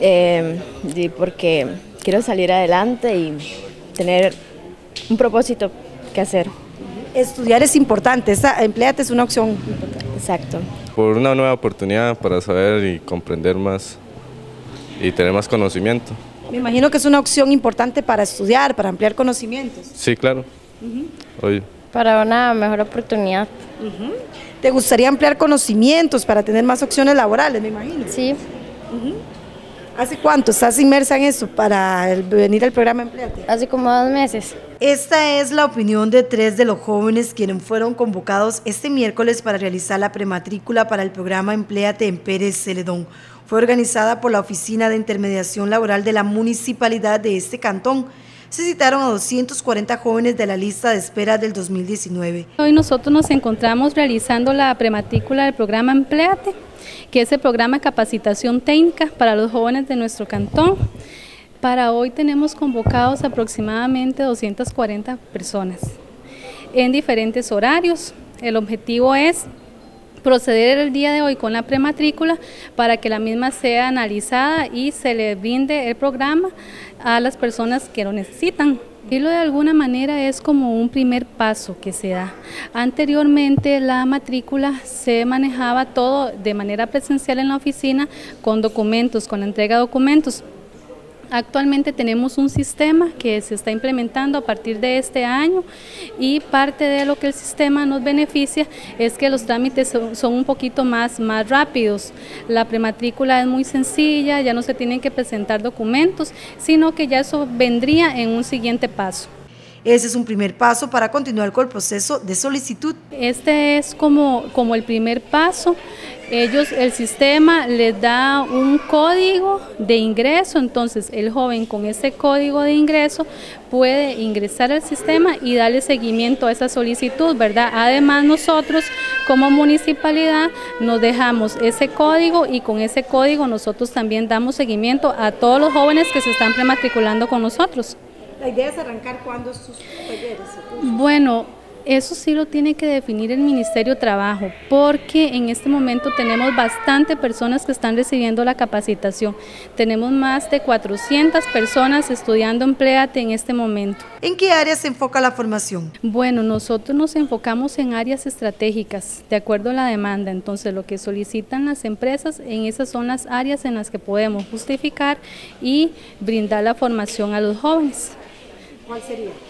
eh, porque quiero salir adelante y tener un propósito que hacer. Estudiar es importante, esa empleate es una opción Exacto. Por una nueva oportunidad para saber y comprender más y tener más conocimiento. Me imagino que es una opción importante para estudiar, para ampliar conocimientos. Sí, claro. Para una mejor oportunidad. ¿Te gustaría ampliar conocimientos para tener más opciones laborales, me imagino? Sí. ¿Hace cuánto estás inmersa en eso para venir al programa Empleate? Hace como dos meses. Esta es la opinión de tres de los jóvenes quienes fueron convocados este miércoles para realizar la prematrícula para el programa Empleate en Pérez Celedón. Fue organizada por la Oficina de Intermediación Laboral de la Municipalidad de este cantón. Se citaron a 240 jóvenes de la lista de espera del 2019. Hoy nosotros nos encontramos realizando la prematrícula del programa Empleate que es el programa de capacitación técnica para los jóvenes de nuestro cantón. Para hoy tenemos convocados aproximadamente 240 personas en diferentes horarios. El objetivo es proceder el día de hoy con la prematrícula para que la misma sea analizada y se le brinde el programa a las personas que lo necesitan. lo de alguna manera es como un primer paso que se da. Anteriormente la matrícula se manejaba todo de manera presencial en la oficina con documentos, con la entrega de documentos. Actualmente tenemos un sistema que se está implementando a partir de este año y parte de lo que el sistema nos beneficia es que los trámites son, un poquito más, más rápidos. La prematrícula es muy sencilla, ya no se tienen que presentar documentos, sino que ya eso vendría en un siguiente paso. Ese es un primer paso para continuar con el proceso de solicitud. Este es como, como el primer paso. Ellos, el sistema les da un código de ingreso, entonces el joven con ese código de ingreso puede ingresar al sistema y darle seguimiento a esa solicitud, ¿verdad? Además nosotros como municipalidad nos dejamos ese código y con ese código nosotros también damos seguimiento a todos los jóvenes que se están prematriculando con nosotros. La idea es arrancar cuando sus talleres. Bueno, eso sí lo tiene que definir el Ministerio de Trabajo, porque en este momento tenemos bastante personas que están recibiendo la capacitación. Tenemos más de 400 personas estudiando Empleate en este momento. ¿En qué áreas se enfoca la formación? Bueno, nosotros nos enfocamos en áreas estratégicas, de acuerdo a la demanda. Entonces, lo que solicitan las empresas, en esas son las áreas en las que podemos justificar y brindar la formación a los jóvenes. ¿Cuál sería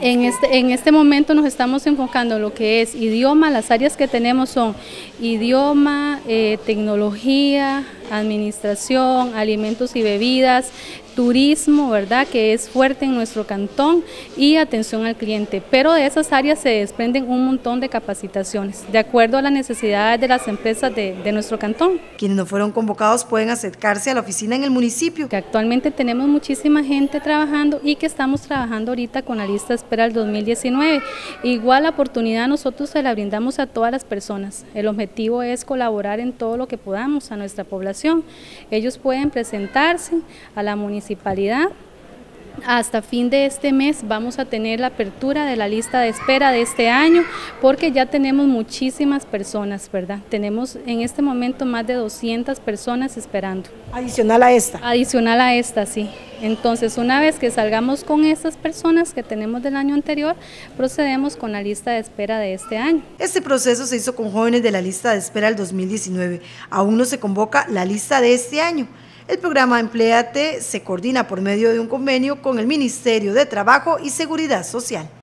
En este, en este momento nos estamos enfocando en lo que es idioma, las áreas que tenemos son idioma, eh, tecnología, administración, alimentos y bebidas, turismo, ¿verdad? Que es fuerte en nuestro cantón y atención al cliente. Pero de esas áreas se desprenden un montón de capacitaciones, de acuerdo a las necesidades de las empresas de, de nuestro cantón. Quienes no fueron convocados pueden acercarse a la oficina en el municipio. Que actualmente tenemos muchísima gente trabajando y que estamos trabajando ahorita con la lista espera del 2019. Igual la oportunidad nosotros se la brindamos a todas las personas. El objetivo es colaborar en todo lo que podamos a nuestra población. Ellos pueden presentarse a la municipalidad. Hasta fin de este mes vamos a tener la apertura de la lista de espera de este año porque ya tenemos muchísimas personas, ¿verdad? Tenemos en este momento más de 200 personas esperando. Adicional a esta. Adicional a esta, sí. Entonces, una vez que salgamos con estas personas que tenemos del año anterior, procedemos con la lista de espera de este año. Este proceso se hizo con jóvenes de la lista de espera del 2019. Aún no se convoca la lista de este año. El programa Empleate se coordina por medio de un convenio con el Ministerio de Trabajo y Seguridad Social.